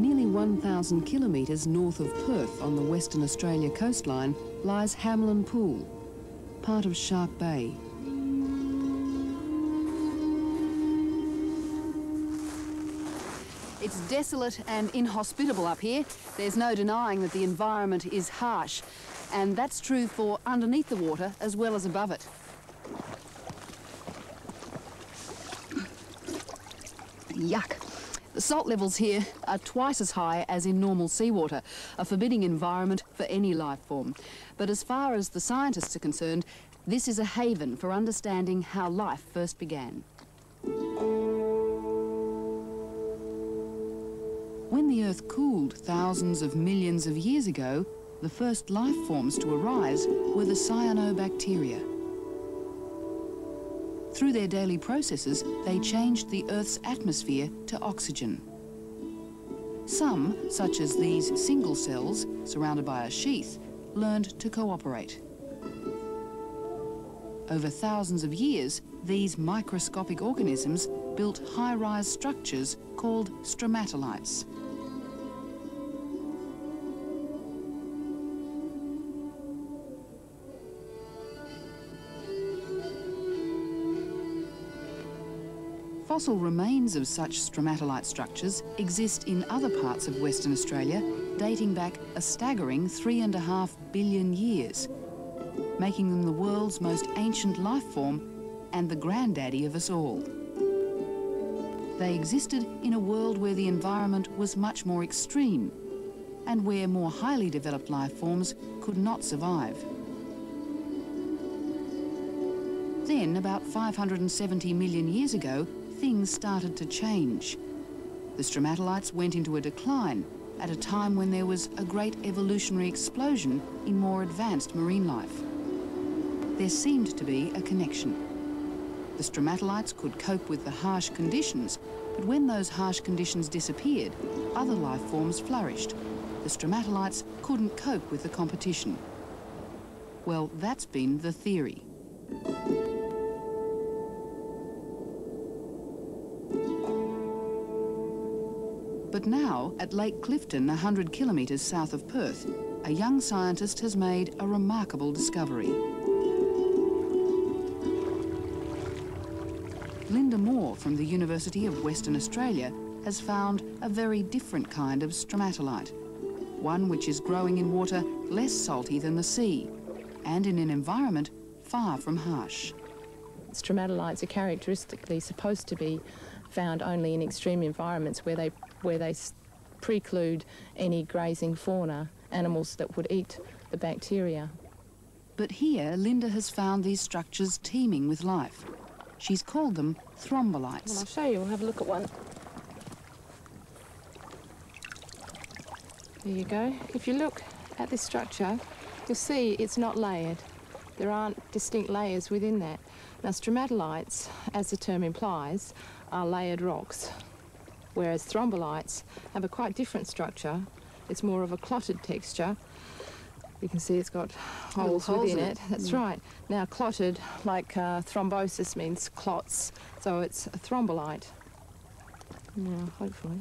1,000 kilometres north of Perth on the Western Australia coastline lies Hamelin Pool, part of Shark Bay. It's desolate and inhospitable up here. There's no denying that the environment is harsh, and that's true for underneath the water as well as above it. Yuck. The salt levels here are twice as high as in normal seawater, a forbidding environment for any life form. But as far as the scientists are concerned, this is a haven for understanding how life first began. When the Earth cooled thousands of millions of years ago, the first life forms to arise were the cyanobacteria. Through their daily processes, they changed the Earth's atmosphere to oxygen. Some, such as these single cells surrounded by a sheath, learned to cooperate. Over thousands of years, these microscopic organisms built high-rise structures called stromatolites. Fossil remains of such stromatolite structures exist in other parts of Western Australia, dating back a staggering three and a half billion years, making them the world's most ancient life form and the granddaddy of us all. They existed in a world where the environment was much more extreme and where more highly developed life forms could not survive. Then, about 570 million years ago, things started to change. The stromatolites went into a decline at a time when there was a great evolutionary explosion in more advanced marine life. There seemed to be a connection. The stromatolites could cope with the harsh conditions, but when those harsh conditions disappeared, other life forms flourished. The stromatolites couldn't cope with the competition. Well, that's been the theory. But now, at Lake Clifton, 100 kilometres south of Perth, a young scientist has made a remarkable discovery. Linda Moore from the University of Western Australia has found a very different kind of stromatolite, one which is growing in water less salty than the sea and in an environment far from harsh. Stromatolites are characteristically supposed to be found only in extreme environments where they where they preclude any grazing fauna, animals that would eat the bacteria. But here, Linda has found these structures teeming with life. She's called them thrombolites. Well, I'll show you. We'll have a look at one. There you go. If you look at this structure, you'll see it's not layered. There aren't distinct layers within that. Now, stromatolites, as the term implies, are layered rocks whereas thrombolites have a quite different structure. It's more of a clotted texture. You can see it's got holes, holes within it. it. That's mm. right. Now, clotted, like uh, thrombosis means clots, so it's a thrombolite. Now, hopefully.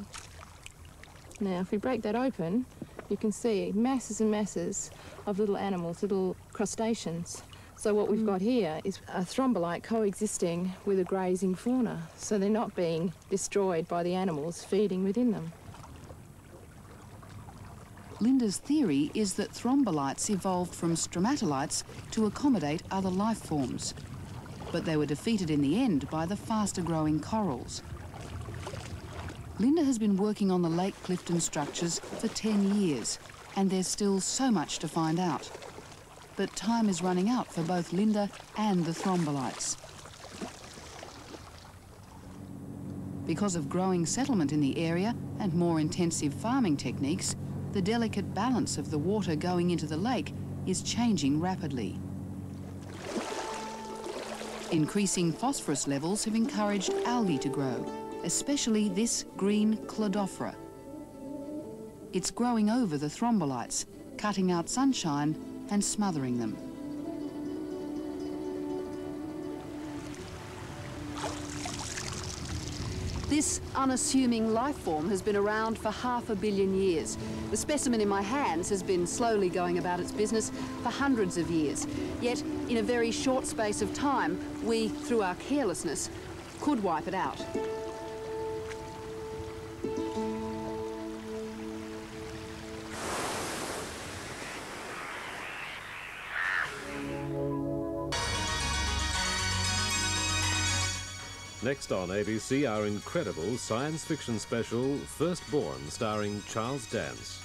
Now, if we break that open, you can see masses and masses of little animals, little crustaceans. So what we've mm. got here is a thrombolite coexisting with a grazing fauna. So they're not being destroyed by the animals feeding within them. Linda's theory is that thrombolites evolved from stromatolites to accommodate other life forms. But they were defeated in the end by the faster growing corals. Linda has been working on the Lake Clifton structures for 10 years, and there's still so much to find out but time is running out for both Linda and the thrombolites. Because of growing settlement in the area and more intensive farming techniques, the delicate balance of the water going into the lake is changing rapidly. Increasing phosphorus levels have encouraged algae to grow, especially this green Cladophora. It's growing over the thrombolites, cutting out sunshine and smothering them. This unassuming life form has been around for half a billion years. The specimen in my hands has been slowly going about its business for hundreds of years. Yet, in a very short space of time, we, through our carelessness, could wipe it out. Next on ABC, our incredible science fiction special, Firstborn, starring Charles Dance.